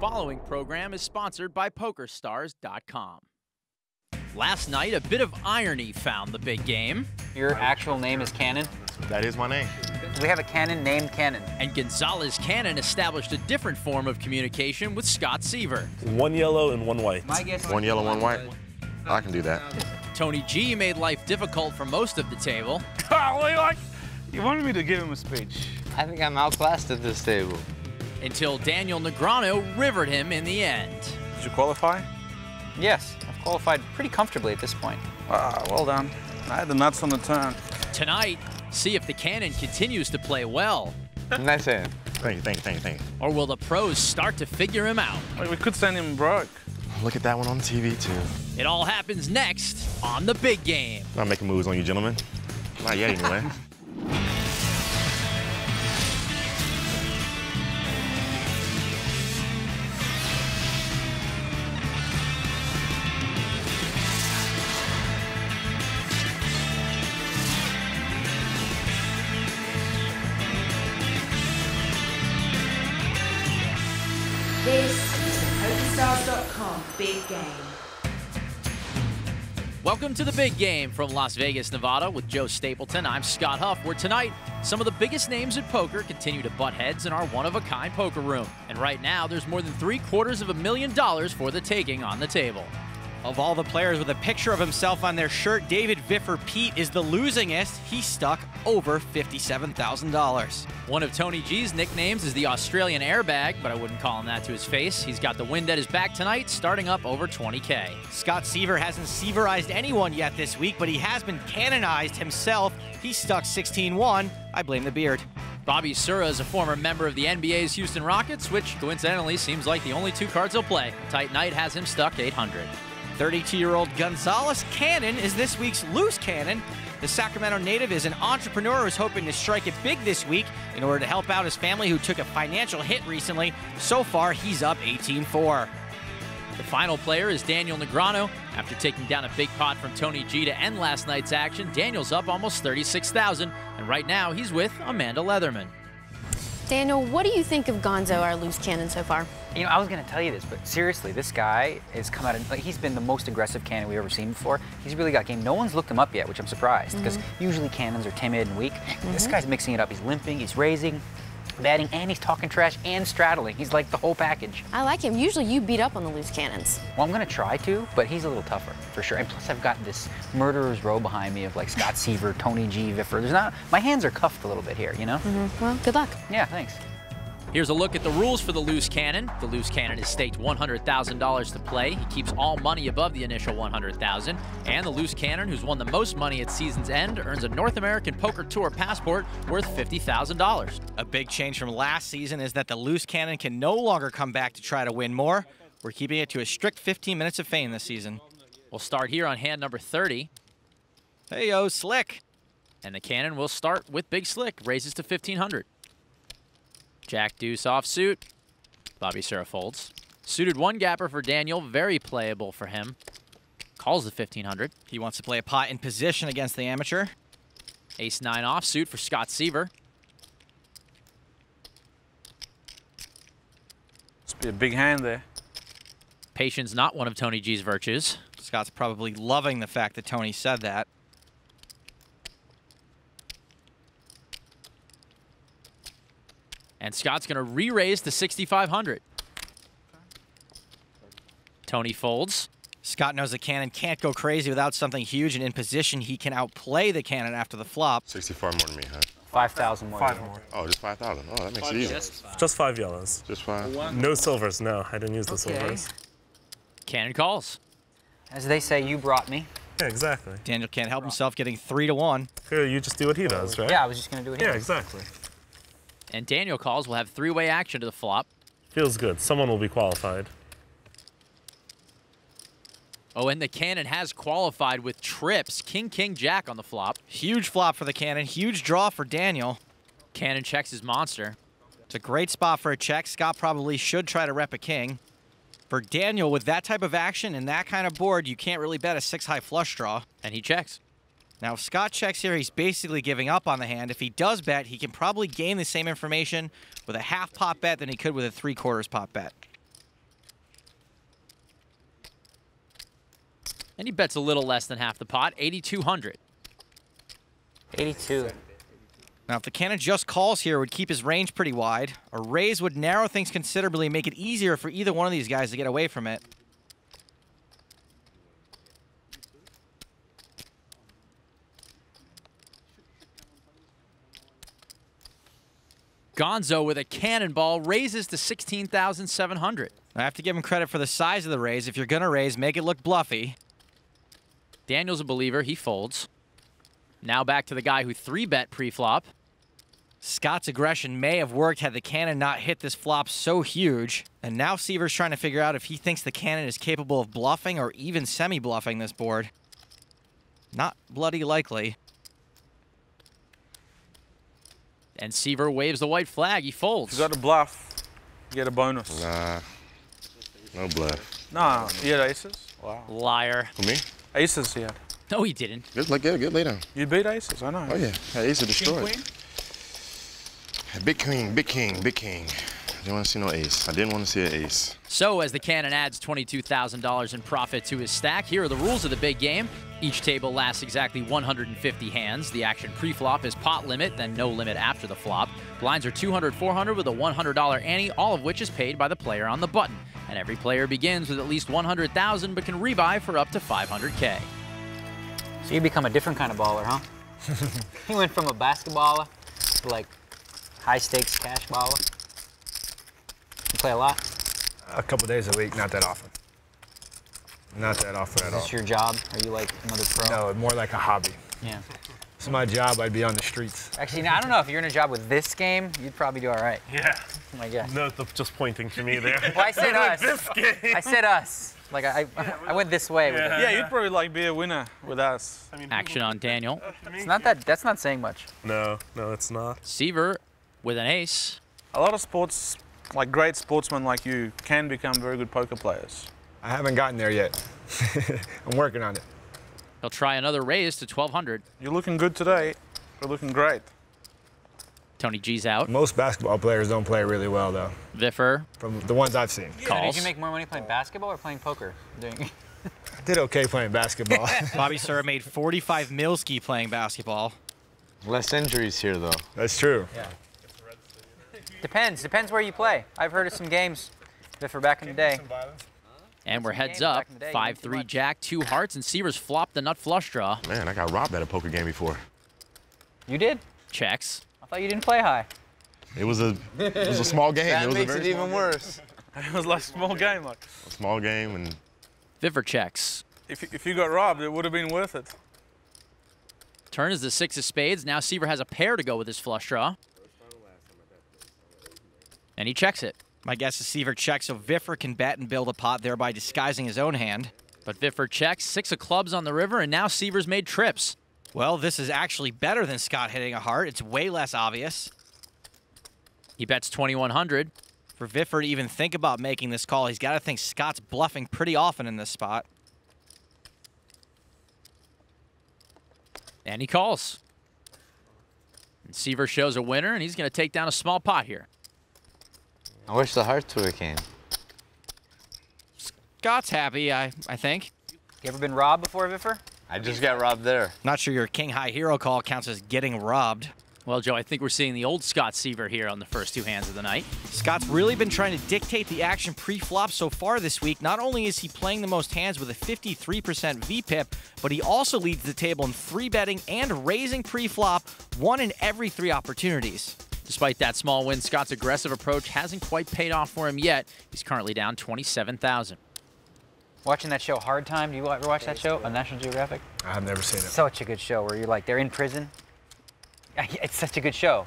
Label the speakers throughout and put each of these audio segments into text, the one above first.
Speaker 1: following program is sponsored by PokerStars.com. Last night, a bit of irony found the big game.
Speaker 2: Your actual name is Cannon?
Speaker 3: That is my name.
Speaker 2: We have a cannon named Cannon.
Speaker 1: And Gonzalez Cannon established a different form of communication with Scott Seiver.
Speaker 4: One yellow and one white.
Speaker 3: My guess one yellow, one white. I can do that.
Speaker 1: Tony G made life difficult for most of the table.
Speaker 5: Golly, like, you wanted me to give him a speech.
Speaker 6: I think I'm outclassed at this table.
Speaker 1: Until Daniel Negreanu rivered him in the end.
Speaker 5: Did you qualify?
Speaker 2: Yes, I've qualified pretty comfortably at this point.
Speaker 5: Ah, well done. I had the nuts on the turn.
Speaker 1: Tonight, see if the cannon continues to play well.
Speaker 6: nice hand.
Speaker 3: Thank you, thank you, thank you, thank you.
Speaker 1: Or will the pros start to figure him out?
Speaker 5: Wait, we could send him broke.
Speaker 3: Look at that one on TV, too.
Speaker 1: It all happens next on the big game.
Speaker 3: I'm making moves on you, gentlemen. Not yet, anyway.
Speaker 1: Welcome to the big game from Las Vegas, Nevada with Joe Stapleton. I'm Scott Huff, where tonight some of the biggest names in poker continue to butt heads in our one of a kind poker room. And right now, there's more than three quarters of a million dollars for the taking on the table.
Speaker 7: Of all the players with a picture of himself on their shirt, David Viffer Peat is the losingest. He stuck over $57,000.
Speaker 1: One of Tony G's nicknames is the Australian airbag, but I wouldn't call him that to his face. He's got the wind at his back tonight, starting up over 20K.
Speaker 7: Scott Seiver hasn't Seiverized anyone yet this week, but he has been canonized himself. He stuck 16-1. I blame the beard.
Speaker 1: Bobby Sura is a former member of the NBA's Houston Rockets, which coincidentally seems like the only two cards he'll play. Tight night has him stuck 800.
Speaker 7: 32-year-old Gonzalez Cannon is this week's loose cannon. The Sacramento native is an entrepreneur who's hoping to strike it big this week in order to help out his family who took a financial hit recently. So far, he's up 18-4.
Speaker 1: The final player is Daniel Negreanu. After taking down a big pot from Tony G to end last night's action, Daniel's up almost 36,000, and right now he's with Amanda Leatherman.
Speaker 8: Daniel, what do you think of Gonzo, our loose cannon, so far?
Speaker 2: You know, I was going to tell you this, but seriously, this guy has come out of, like, he's been the most aggressive cannon we've ever seen before. He's really got game. No one's looked him up yet, which I'm surprised, because
Speaker 8: Mm-hmm.
Speaker 2: usually cannons are timid and weak. This guy's mixing it up. He's limping, he's raising, batting, and he's talking trash and straddling. He's like the whole package.
Speaker 8: I like him. Usually you beat up on the loose cannons.
Speaker 2: Well, I'm going to try to, but he's a little tougher, for sure. And plus, I've got this murderer's row behind me of, like, Scott Seiver, Tony G, Viffer. There's not, my hands are cuffed a little bit here, you know? Mm-hmm.
Speaker 8: Well, good luck.
Speaker 2: Yeah, thanks.
Speaker 1: Here's a look at the rules for the loose cannon. The loose cannon is staked $100,000 to play. He keeps all money above the initial 100,000. And the loose cannon, who's won the most money at season's end, earns a North American Poker Tour passport worth $50,000.
Speaker 7: A big change from last season is that the loose cannon can no longer come back to try to win more. We're keeping it to a strict 15 minutes of fame this season.
Speaker 1: We'll start here on hand number 30.
Speaker 7: Hey, yo, slick.
Speaker 1: And the cannon will start with Big Slick, raises to 1500. Jack Deuce offsuit. Bobby Sura folds. Suited one gapper for Daniel, very playable for him. Calls the 1500.
Speaker 7: He wants to play a pot in position against the amateur.
Speaker 1: Ace 9 offsuit for Scott Seiver.
Speaker 5: Must be a big hand there.
Speaker 1: Patience not one of Tony G's virtues.
Speaker 7: Scott's probably loving the fact that Tony said that.
Speaker 1: And Scott's going to re-raise to 6,500. Tony folds.
Speaker 7: Scott knows the cannon can't go crazy without something huge, and in position, he can outplay the cannon after the flop.
Speaker 3: 64 more than me, huh?
Speaker 2: 5,000 more.
Speaker 4: Five more.
Speaker 3: Oh, just 5,000. Oh, that makes it easy.
Speaker 4: Just five yellows.
Speaker 3: Just five.
Speaker 4: No silvers, no. I didn't use the silvers.
Speaker 1: Cannon calls.
Speaker 2: As they say, you brought me.
Speaker 4: Yeah, exactly.
Speaker 7: Daniel can't help himself getting three to one.
Speaker 4: Here, you just do what he does, right?
Speaker 2: Yeah, I was just going to do it
Speaker 4: Yeah,
Speaker 2: here.
Speaker 4: exactly.
Speaker 1: And Daniel calls. We'll have three-way action to the flop.
Speaker 4: Feels good. Someone will be qualified.
Speaker 1: Oh, and the cannon has qualified with trips. King, King, Jack on the flop.
Speaker 7: Huge flop for the cannon. Huge draw for Daniel.
Speaker 1: Cannon checks his monster.
Speaker 7: It's a great spot for a check. Scott probably should try to rep a king. For Daniel, with that type of action and that kind of board, you can't really bet a six high flush draw.
Speaker 1: And he checks.
Speaker 7: Now, if Scott checks here, he's basically giving up on the hand. If he does bet, he can probably gain the same information with a half pot bet than he could with a three quarters pot bet.
Speaker 1: And he bets a little less than half the pot, 8,200.
Speaker 2: 82.
Speaker 7: Now, if the cannon just calls here, would keep his range pretty wide. A raise would narrow things considerably, make it easier for either one of these guys to get away from it.
Speaker 1: Gonzo with a cannonball raises to 16,700.
Speaker 7: I have to give him credit for the size of the raise. If you're going to raise, make it look bluffy.
Speaker 1: Daniel's a believer. He folds. Now back to the guy who three bet pre-flop.
Speaker 7: Scott's aggression may have worked had the cannon not hit this flop so huge. And now Seiver's trying to figure out if he thinks the cannon is capable of bluffing or even semi-bluffing this board. Not bloody likely.
Speaker 1: And Seiver waves the white flag. He
Speaker 5: If
Speaker 1: folds.
Speaker 5: you got a bluff, you get a bonus.
Speaker 3: Nah, no bluff.
Speaker 5: Nah, he had aces. Wow.
Speaker 1: Liar.
Speaker 3: For me?
Speaker 5: Aces he had.
Speaker 1: No, he didn't.
Speaker 3: Good, look good, good lay down.
Speaker 5: You beat aces, I know.
Speaker 3: Oh yeah, yeah ace are
Speaker 5: King,
Speaker 3: destroyed.
Speaker 5: queen?
Speaker 3: Big king, big king, big king. I Didn't want to see no ace. I didn't want to see an ace.
Speaker 1: So as the cannon adds $22,000 in profit to his stack, here are the rules of the big game. Each table lasts exactly 150 hands. The action pre-flop is pot limit, then no limit after the flop. Blinds are 200, 400 with a $100 ante, all of which is paid by the player on the button. And every player begins with at least 100,000 but can rebuy for up to 500k.
Speaker 2: So you become a different kind of baller, huh? he went from a basketballer to like high stakes cash baller. You play a lot?
Speaker 9: A couple days a week, not that often. Not that often at
Speaker 2: Is
Speaker 9: all.
Speaker 2: this your job? Are you like another pro?
Speaker 9: No, more like a hobby.
Speaker 2: Yeah.
Speaker 9: If it's my job, I'd be on the streets.
Speaker 2: Actually, now, I don't know. If you're in a job with this game, you'd probably do all right.
Speaker 4: Yeah.
Speaker 2: Oh my guess.
Speaker 4: No, just pointing to me there.
Speaker 2: Well, I said us.
Speaker 4: this game.
Speaker 2: I said us. Like I, I, I went this way. With it.
Speaker 5: Yeah, you'd probably like be a winner with us.
Speaker 1: Action on Daniel.
Speaker 2: It's not that. That's not saying much.
Speaker 4: No, no, it's not.
Speaker 1: Seiver with an ace.
Speaker 5: A lot of sports, like great sportsmen like you, can become very good poker players.
Speaker 9: I haven't gotten there yet. I'm working on it.
Speaker 1: He'll try another raise to 1200.
Speaker 5: You're looking good today. You're looking great.
Speaker 1: Tony G's out.
Speaker 9: Most basketball players don't play really well, though,
Speaker 1: Viffer
Speaker 9: from the ones I've seen.
Speaker 2: So
Speaker 1: calls.
Speaker 2: did you make more money playing basketball or playing poker?
Speaker 9: I did okay playing basketball.
Speaker 7: Bobby Sura made 45 Milski playing basketball.
Speaker 6: Less injuries here, though.
Speaker 9: That's true. Yeah.
Speaker 2: Depends. Depends where you play. I've heard of some games that for back in the day.
Speaker 1: And we're heads up.
Speaker 2: back in the day, you didn't do
Speaker 1: 5-3 jack, two hearts, and Seiver's flopped the nut flush draw.
Speaker 3: Man, I got robbed at a poker game before.
Speaker 2: You did?
Speaker 1: Checks.
Speaker 2: I thought you didn't play high.
Speaker 3: It was a, it was a small game.
Speaker 6: That
Speaker 3: it was
Speaker 6: makes
Speaker 3: a
Speaker 6: it even
Speaker 3: small,
Speaker 6: worse.
Speaker 5: It was like a small game. Like,
Speaker 3: small game, and
Speaker 1: Viffer checks.
Speaker 5: if, you- if you got robbed, it would have been worth it.
Speaker 1: Turn is the six of spades. Now Seiver has a pair to go with his flush draw. And he checks it.
Speaker 7: My guess is Seiver checks so Viffer can bet and build a pot, thereby disguising his own hand.
Speaker 1: But Viffer checks, six of clubs on the river, and now Seiver's made trips.
Speaker 7: Well, this is actually better than Scott hitting a heart. It's way less obvious.
Speaker 1: He bets 2100.
Speaker 7: For Viffer to even think about making this call, he's got to think Scott's bluffing pretty often in this spot.
Speaker 1: And he calls. And Seiver shows a winner, and he's going to take down a small pot here.
Speaker 6: I wish the heart tour came.
Speaker 7: Scott's happy, I, I think.
Speaker 2: You ever been robbed before, Viffer?
Speaker 6: I just got robbed there.
Speaker 7: Not sure your King High Hero call counts as getting robbed.
Speaker 1: Well, Joe, I think we're seeing the old Scott Seiver here on the first two hands of the night.
Speaker 7: Scott's really been trying to dictate the action pre-flop so far this week. Not only is he playing the most hands with a 53% VPIP, but he also leads the table in three betting and raising pre-flop, one in every three opportunities.
Speaker 1: Despite that small win, Scott's aggressive approach hasn't quite paid off for him yet. He's currently down 27,000.
Speaker 2: Watching that show Hard Time. Do you ever watch that show on National Geographic?
Speaker 9: I've never seen it.
Speaker 2: Such a good show where you're like they're in prison. It's such a good show.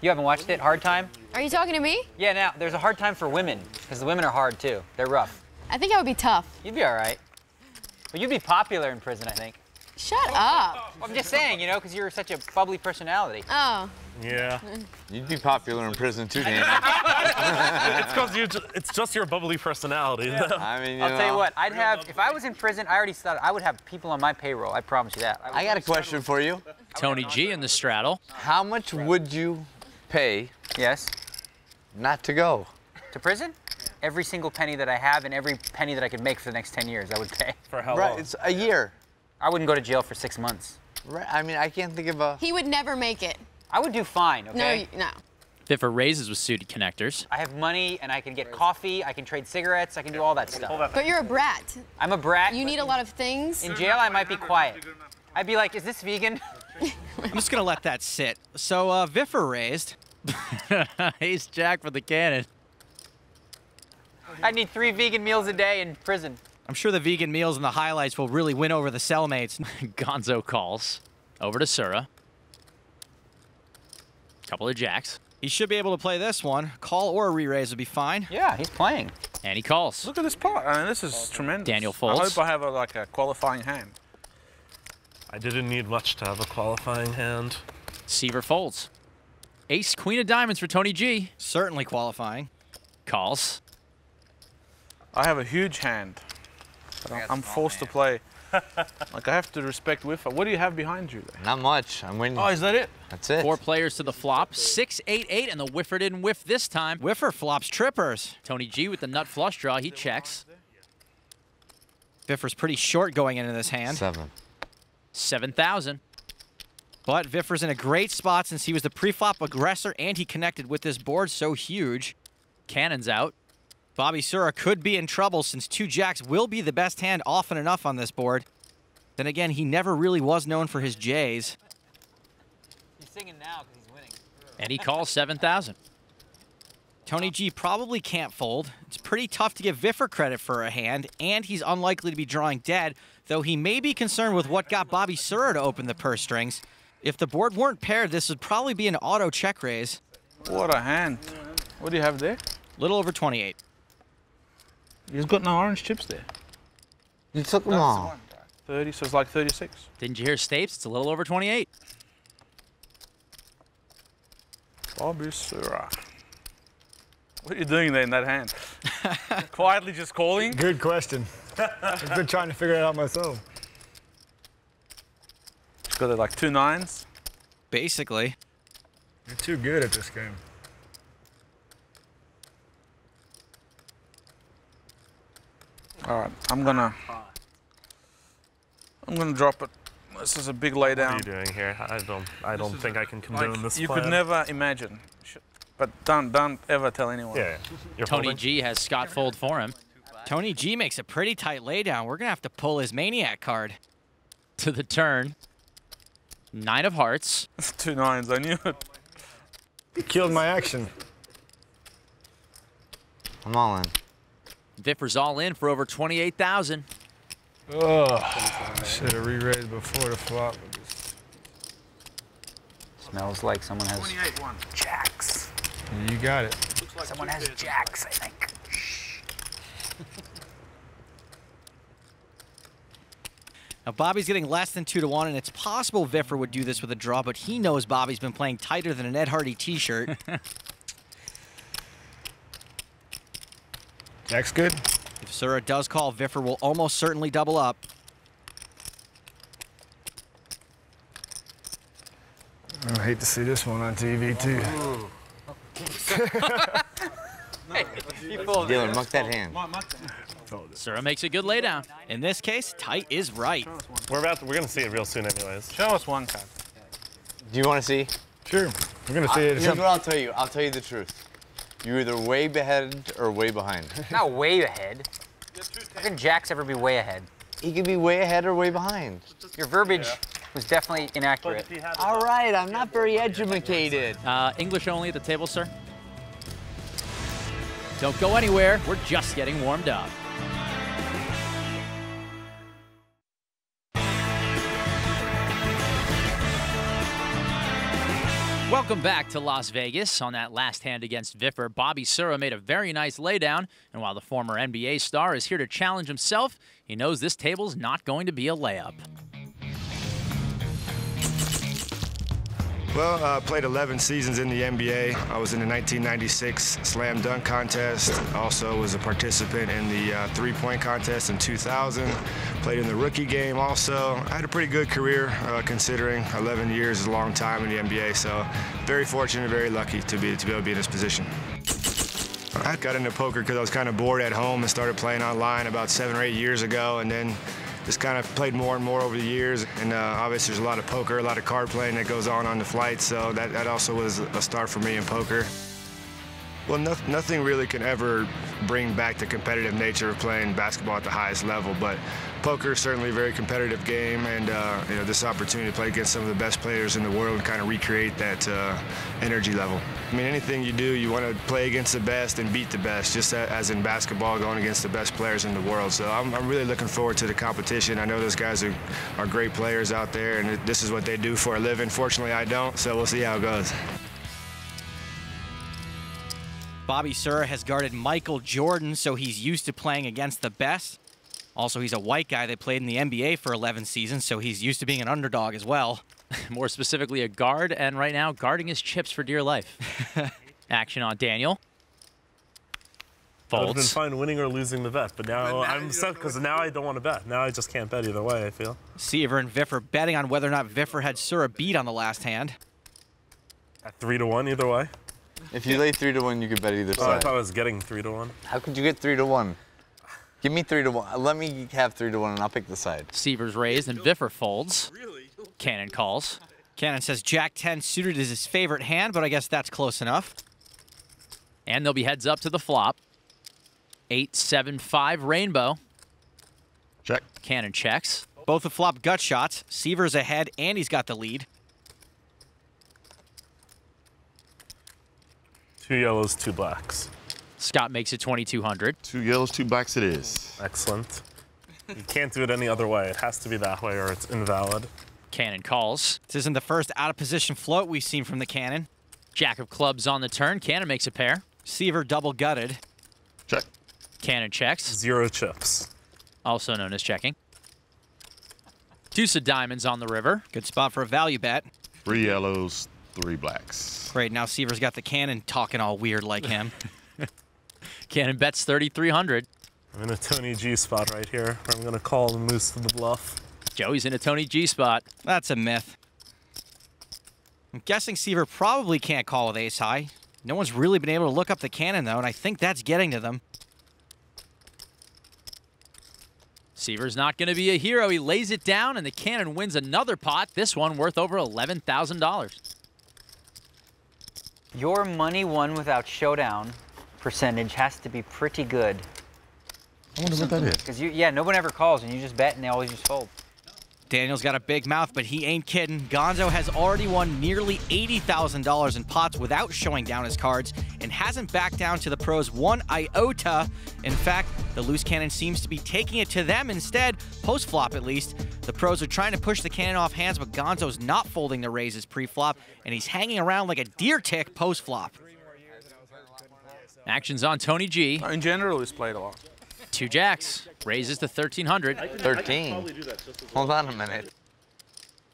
Speaker 2: You haven't watched it, Hard Time?
Speaker 8: Are you talking to me?
Speaker 2: Yeah. Now there's a hard time for women because the women are hard too. They're rough.
Speaker 8: I think I would be tough.
Speaker 2: You'd be all right. But you'd be popular in prison, I think.
Speaker 8: Shut up.
Speaker 2: I'm just saying, you know, because you're such a bubbly personality.
Speaker 8: Oh.
Speaker 4: Yeah.
Speaker 6: You'd be popular in prison too, Danny.
Speaker 4: it's because you. Ju- it's just your bubbly personality. though.
Speaker 6: I mean, you
Speaker 2: I'll
Speaker 6: know.
Speaker 2: tell you what, I'd have, if I was in prison, I already thought I would have people on my payroll. I promise you that.
Speaker 6: I got a question for you.
Speaker 1: Tony G in the straddle.
Speaker 6: How much would you pay
Speaker 2: Yes.
Speaker 6: not to go?
Speaker 2: To prison? every single penny that I have and every penny that I could make for the next 10 years, I would pay.
Speaker 4: For how
Speaker 6: Right,
Speaker 4: long?
Speaker 6: it's a year.
Speaker 2: I wouldn't go to jail for six months.
Speaker 6: Right. I mean, I can't think of a.
Speaker 8: He would never make it.
Speaker 2: I would do fine, okay?
Speaker 8: No, you- no.
Speaker 1: Viffer raises with suited connectors.
Speaker 2: I have money and I can get coffee, I can trade cigarettes, I can do all that stuff.
Speaker 8: But you're a brat.
Speaker 2: I'm a brat.
Speaker 8: You need a lot of things.
Speaker 2: In jail, I might be quiet. I'd be like, is this vegan?
Speaker 7: I'm just gonna let that sit. So uh, Viffer raised.
Speaker 1: He's Jack for the cannon.
Speaker 2: I need three vegan meals a day in prison.
Speaker 7: I'm sure the vegan meals and the highlights will really win over the cellmates.
Speaker 1: Gonzo calls. Over to Sura. Couple of jacks.
Speaker 7: He should be able to play this one. Call or re-raise would be fine.
Speaker 2: Yeah, he's playing.
Speaker 1: And he calls.
Speaker 5: Look at this pot. I mean, this is tremendous.
Speaker 1: Daniel Folds.
Speaker 5: I
Speaker 1: folds.
Speaker 5: hope I have a, like a qualifying hand.
Speaker 4: I didn't need much to have a qualifying hand.
Speaker 1: Seaver folds. Ace, queen of diamonds for Tony G.
Speaker 7: Certainly qualifying.
Speaker 1: Calls.
Speaker 5: I have a huge hand. I'm, I'm forced to play. like I have to respect Viffer. What do you have behind you there?
Speaker 6: Not much. I'm winning.
Speaker 5: Oh, is that it?
Speaker 6: That's it.
Speaker 1: Four players to the flop. Six, eight, eight, and the whiffer didn't whiff this time.
Speaker 7: Whiffer flops trippers.
Speaker 1: Tony G with the nut flush draw. He checks.
Speaker 7: Viffer's pretty short going into this hand.
Speaker 6: Seven.
Speaker 1: 7,000.
Speaker 7: But Viffer's in a great spot since he was the pre-flop aggressor and he connected with this board so huge.
Speaker 1: Cannon's out.
Speaker 7: Bobby Sura could be in trouble since two jacks will be the best hand often enough on this board. Then again, he never really was known for his J's.
Speaker 2: He's singing now because he's winning.
Speaker 1: And he calls 7,000.
Speaker 7: Tony G probably can't fold. It's pretty tough to give Viffer credit for a hand, and he's unlikely to be drawing dead, though he may be concerned with what got Bobby Sura to open the purse strings. If the board weren't paired, this would probably be an auto check raise.
Speaker 5: What a hand. What do you have there?
Speaker 7: Little over 28.
Speaker 5: He's got no orange chips there.
Speaker 6: You took them all.
Speaker 5: 30, so it's like 36.
Speaker 1: Didn't you hear Stapes? It's a little over 28.
Speaker 5: Bobby Sura. What are you doing there in that hand? Quietly just calling?
Speaker 9: Good question. I've been trying to figure it out myself.
Speaker 5: He's got like two nines.
Speaker 7: Basically.
Speaker 9: You're too good at this game.
Speaker 5: All right, I'm gonna. I'm gonna drop it. This is a big laydown.
Speaker 4: What are you doing here? I don't. I don't think I can condone
Speaker 5: Like,
Speaker 4: this
Speaker 5: you
Speaker 4: plan.
Speaker 5: could never imagine. But don't don't ever tell anyone.
Speaker 4: Yeah. You're
Speaker 1: Tony
Speaker 4: folding?
Speaker 1: G has Scott fold for him.
Speaker 7: Tony G makes a pretty tight laydown. We're going to have to pull his Maniac card.
Speaker 1: To the turn. Nine of hearts.
Speaker 5: two nines. I knew it.
Speaker 9: You killed my action.
Speaker 6: I'm all in.
Speaker 1: Viffer's all in for over 28,000.
Speaker 9: Oh, should have re-raised before the flop.
Speaker 2: Smells like someone has.
Speaker 5: 28 one.
Speaker 2: Jacks.
Speaker 9: You got it.
Speaker 2: Like Someone has jacks, I think.
Speaker 7: Now, Bobby's getting less than two to one, and it's possible Viffer would do this with a draw, but he knows Bobby's been playing tighter than an Ed Hardy t-shirt.
Speaker 9: Jack's good.
Speaker 7: if Sura does call, Viffer will almost certainly double up.
Speaker 9: I hate to see this one on TV too.
Speaker 6: hey, Dylan, muck that hand.
Speaker 1: Sura makes a good laydown.
Speaker 7: In this case, tight is right.
Speaker 4: We're about. To, we're gonna see it real soon, anyways.
Speaker 5: Show us one card.
Speaker 6: Do you want to see?
Speaker 9: Sure. We're gonna see it.
Speaker 6: Here's what I'll tell you. I'll tell you the truth. You're either way ahead or way behind.
Speaker 2: Not way ahead. How can jacks ever be way ahead?
Speaker 6: He could be way ahead or way behind.
Speaker 2: Your verbiage was definitely inaccurate.
Speaker 6: All right, I'm not very educated.
Speaker 1: Uh, English only at the table, sir. Don't go anywhere. We're just getting warmed up. Welcome back to Las Vegas. On that last hand against Viffer, Bobby Sura made a very nice laydown, and while the former NBA star is here to challenge himself, he knows this table's not going to be a layup.
Speaker 10: Well, uh, played 11 seasons in the NBA. I was in the 1996 Slam Dunk Contest. Also was a participant in the uh, three-point contest in 2000. Played in the rookie game also. I had a pretty good career uh, considering 11 years is a long time in the NBA. So very fortunate, very lucky to be to be able to be in this position. I got into poker because I was kind of bored at home and started playing online about seven or eight years ago, and then just kind of played more and more over the years. And uh, obviously, there's a lot of poker, a lot of card playing that goes on on the flight, so that, that also was a start for me in poker. Well, no, nothing really can ever bring back the competitive nature of playing basketball at the highest level, but poker is certainly a very competitive game, and uh, you know this opportunity to play against some of the best players in the world and kind of recreate that uh, energy level. I mean, anything you do, you want to play against the best and beat the best, just as in basketball, going against the best players in the world. So I'm, I'm really looking forward to the competition. I know those guys are, are great players out there, and this is what they do for a living. Fortunately, I don't, so we'll see how it goes.
Speaker 7: Bobby Sura has guarded Michael Jordan, so he's used to playing against the best. Also, he's a white guy that played in the NBA for 11 seasons, so he's used to being an underdog as well.
Speaker 1: More specifically, a guard, and right now, guarding his chips for dear life. Action on Daniel.
Speaker 4: I would have been fine winning or losing the bet, but now,
Speaker 7: But now
Speaker 4: I'm
Speaker 7: you
Speaker 4: set because now I don't want to bet. Now I just can't bet either way, I feel.
Speaker 7: Seiver and Viffer betting on whether or not Viffer had Sura beat on the last hand.
Speaker 4: At three to one either way.
Speaker 6: If you lay three to one, you could bet either
Speaker 4: Oh, I thought I was getting three to one.
Speaker 6: How could you get three to one? Give me three to one. Let me have three to one, and I'll pick the side.
Speaker 1: Seiver's raised and Viffer folds. Cannon calls.
Speaker 7: Cannon says Jack 10 suited is his favorite hand, but I guess that's close enough.
Speaker 1: And they'll be heads up to the flop. Eight, seven, five, rainbow.
Speaker 3: Check.
Speaker 1: Cannon checks.
Speaker 7: Both have flop gut shots. Seiver's ahead, and he's got the lead.
Speaker 4: Two yellows, two blacks.
Speaker 1: Scott makes it 2200.
Speaker 3: Two yellows, two blacks it is.
Speaker 4: Excellent. You can't do it any other way. It has to be that way or it's invalid.
Speaker 1: Cannon calls.
Speaker 7: This isn't the first out of position float we've seen from the Cannon.
Speaker 1: Jack of clubs on the turn. Cannon makes a pair.
Speaker 7: Seiver double gutted.
Speaker 3: Check.
Speaker 1: Cannon checks.
Speaker 4: Zero chips.
Speaker 1: Also known as checking. Deuce of diamonds on the river.
Speaker 7: Good spot for a value bet.
Speaker 3: Three yellows, three blacks.
Speaker 7: Great, now Seiver's got the Cannon talking all weird like him.
Speaker 1: Cannon bets 3,300.
Speaker 4: I'm in a Tony G spot right here. I'm going to call the moose to the bluff.
Speaker 1: Joey's in a Tony G spot.
Speaker 7: That's a myth. I'm guessing Seiver probably can't call with ace high. No one's really been able to look up the cannon, though, and I think that's getting to them.
Speaker 1: Seiver's not going to be a hero. He lays it down, and the cannon wins another pot. This one worth over $11,000.
Speaker 2: Your money won without showdown percentage has to be pretty good.
Speaker 3: I wonder what that is.
Speaker 2: Because you, yeah, no one ever calls, and you just bet, and they always just fold.
Speaker 7: Daniel's got a big mouth, but he ain't kidding. Gonzo has already won nearly $80,000 in pots without showing down his cards and hasn't backed down to the pros one iota. In fact, the loose cannon seems to be taking it to them instead, post flop at least. The pros are trying to push the cannon off hands, but Gonzo's not folding the raises pre flop, and he's hanging around like a deer tick post flop.
Speaker 1: Action's on Tony G.
Speaker 5: In general, he's played a lot.
Speaker 1: Two jacks. Raises to 1,300.
Speaker 6: 13. Hold on a minute.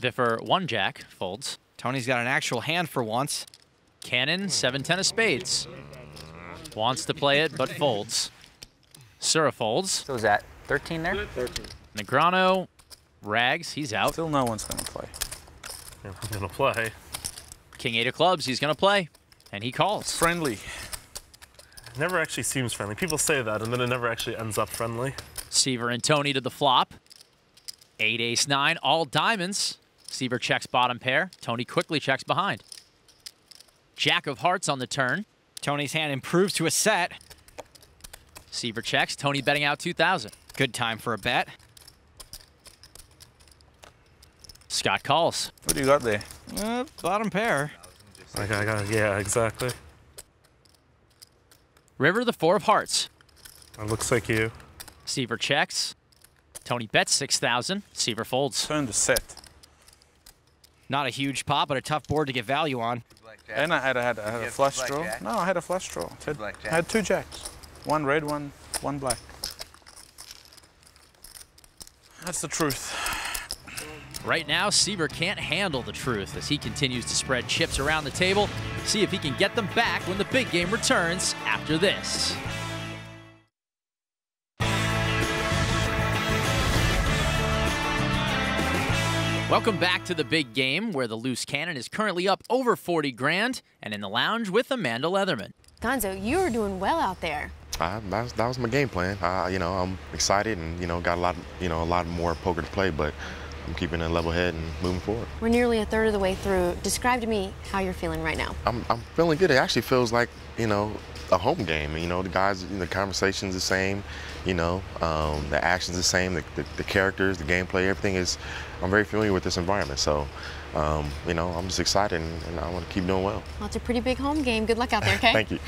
Speaker 1: Viffer, one jack, folds.
Speaker 7: Tony's got an actual hand for once.
Speaker 1: Cannon, 7-10 of spades. Wants to play it, but folds. Sura folds.
Speaker 2: So is that 13 there?
Speaker 5: 13.
Speaker 1: Negreanu, rags, he's out.
Speaker 5: Still no one's going to play.
Speaker 4: I'm going to play.
Speaker 1: King eight of clubs, he's going to play. And he calls.
Speaker 5: Friendly.
Speaker 4: It never actually seems friendly. People say that, and then it never actually ends up friendly.
Speaker 1: Seiver and Tony to the flop. Eight, ace, nine, all diamonds. Seiver checks bottom pair. Tony quickly checks behind. Jack of hearts on the turn.
Speaker 7: Tony's hand improves to a set.
Speaker 1: Seiver checks. Tony betting out 2,000.
Speaker 7: Good time for a bet.
Speaker 1: Scott calls.
Speaker 5: What do you got there?
Speaker 7: Uh, bottom pair.
Speaker 4: I got, I got, yeah, exactly.
Speaker 1: River the four of hearts.
Speaker 4: It looks like you.
Speaker 1: Seiver checks. Tony bets 6,000. Seiver folds.
Speaker 5: Turn the set.
Speaker 7: Not a huge pot, but a tough board to get value on.
Speaker 5: And I had, I had, I had a flush draw.
Speaker 6: jack?
Speaker 5: No, I had a flush draw. I had, I had two jacks. One red, one, one black. That's the truth.
Speaker 1: Right now, Seiver can't handle the truth as he continues to spread chips around the table. See if he can get them back when the big game returns after this. Welcome back to the big game where the loose cannon is currently up over 40 grand and in the lounge with Amanda Leatherman.
Speaker 8: Gonzo, you are doing well out there.
Speaker 3: I, that, was, that was my game plan. I, you know, I'm excited and you know got a lot, you know, a lot more poker to play, but I'm keeping a level head and moving forward.
Speaker 8: We're nearly a third of the way through. Describe to me how you're feeling right now.
Speaker 3: I'm, I'm feeling good. It actually feels like you know a home game. You know, the guys, the conversation's the same. You know, um, the action's the same. The, the, the, characters, the gameplay, everything is. I'm very familiar with this environment, so um, you know, I'm just excited and, and I want to keep doing well.
Speaker 8: Well, it's a pretty big home game. Good luck out there, okay?
Speaker 3: Thank you.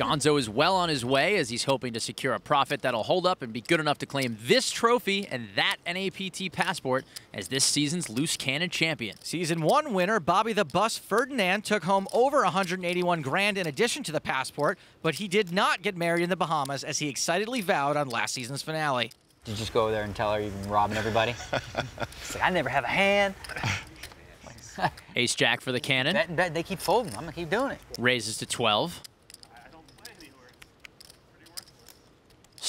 Speaker 1: Gonzo is well on his way as he's hoping to secure a profit that'll hold up and be good enough to claim this trophy and that NAPT passport as this season's Loose Cannon champion.
Speaker 7: Season one winner Bobby the Bus Ferdinand took home over 181 grand in addition to the passport, but he did not get married in the Bahamas as he excitedly vowed on last season's finale.
Speaker 2: Did you just go over there and tell her you've been robbing everybody? it's like, I never have a hand.
Speaker 1: Ace Jack for the cannon.
Speaker 2: Bet, bet they keep folding. I'm gonna keep doing it.
Speaker 1: Raises to 12.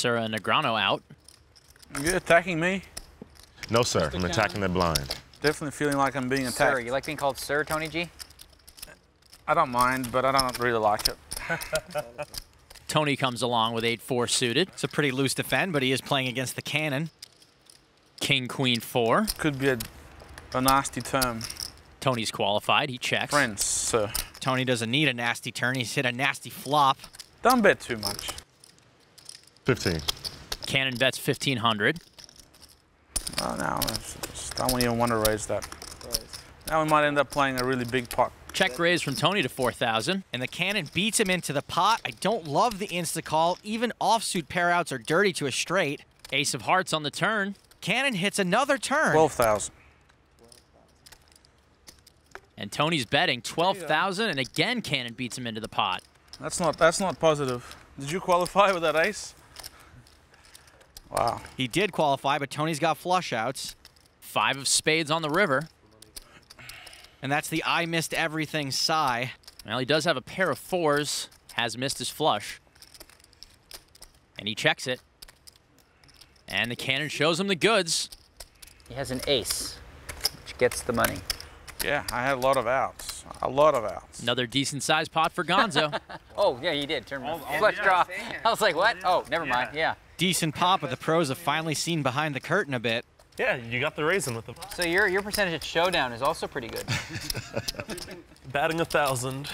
Speaker 1: Sura uh, Negreanu out.
Speaker 5: You attacking me?
Speaker 3: No, sir. I'm attacking the blind.
Speaker 5: Definitely feeling like I'm being attacked.
Speaker 2: Sir, you like being called Sir, Tony G?
Speaker 5: I don't mind, but I don't really like it.
Speaker 1: Tony comes along with 8-4 suited.
Speaker 7: It's a pretty loose defend, but he is playing against the cannon.
Speaker 1: King, Queen, 4.
Speaker 5: Could be a, a nasty turn.
Speaker 1: Tony's qualified. He checks.
Speaker 5: Friends, sir.
Speaker 7: Tony doesn't need a nasty turn. He's hit a nasty flop.
Speaker 5: Don't bet too much.
Speaker 3: 15.
Speaker 1: Cannon bets 1500.
Speaker 5: Oh, no, I don't even want to raise that. Now we might end up playing a really big pot.
Speaker 1: Check raise from Tony to 4,000.
Speaker 7: And the cannon beats him into the pot. I don't love the insta call. Even offsuit pairouts are dirty to a straight.
Speaker 1: Ace of hearts on the turn.
Speaker 7: Cannon hits another turn.
Speaker 5: 12,000.
Speaker 1: And Tony's betting 12,000, and again Cannon beats him into the pot.
Speaker 5: That's not that's not positive. Did you qualify with that ace? Wow.
Speaker 7: He did qualify, but Tony's got flush outs.
Speaker 1: Five of spades on the river.
Speaker 7: And that's the I missed everything sigh.
Speaker 1: Well, he does have a pair of fours, has missed his flush. And he checks it. And the cannon shows him the goods.
Speaker 2: He has an ace, which gets the money.
Speaker 5: Yeah, I had a lot of outs. A lot of outs.
Speaker 1: Another decent sized pot for Gonzo.
Speaker 2: oh, yeah, he did. Turn oh, oh, flush draw. I was like, what? Oh, never mind. Yeah.
Speaker 7: Decent pop, but the pros have finally seen behind the curtain a bit.
Speaker 4: Yeah, you got the raisin with them.
Speaker 2: So your your percentage at showdown is also pretty good.
Speaker 4: Batting a thousand.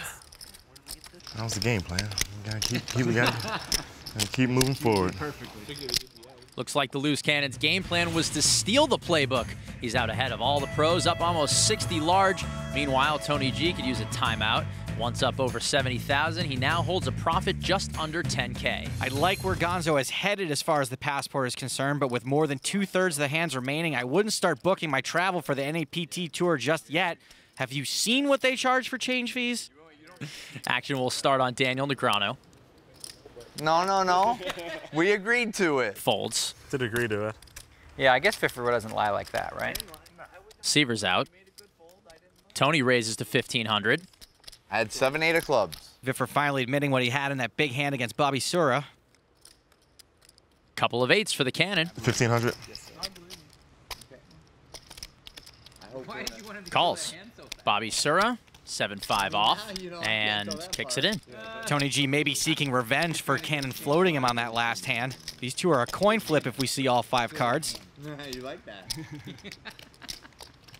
Speaker 3: That was the game plan. We gotta keep keep we gotta, gotta keep moving forward.
Speaker 1: Looks like the Loose Cannon's game plan was to steal the playbook. He's out ahead of all the pros, up almost 60 large. Meanwhile, Tony G could use a timeout. Once up over 70,000, he now holds a profit just under 10K.
Speaker 7: I like where Gonzo is headed as far as the passport is concerned, but with more than two-thirds of the hands remaining, I wouldn't start booking my travel for the NAPT Tour just yet. Have you seen what they charge for change fees?
Speaker 1: Action will start on Daniel Negreanu.
Speaker 6: No, no, no. we agreed to it.
Speaker 1: Folds.
Speaker 4: Did agree to it.
Speaker 2: Yeah, I guess Viffer doesn't lie like that, right?
Speaker 1: Seaver's out. Tony raises to 1,500.
Speaker 6: I had 7-8 of clubs.
Speaker 7: Viffer finally admitting what he had in that big hand against Bobby Sura.
Speaker 1: Couple of eights for the cannon.
Speaker 3: 1,500.
Speaker 1: Calls. Bobby Sura, 7-5 off, and kicks it in.
Speaker 7: Tony G may be seeking revenge for Cannon floating him on that last hand. These two are a coin flip if we see all five cards.
Speaker 6: you like that.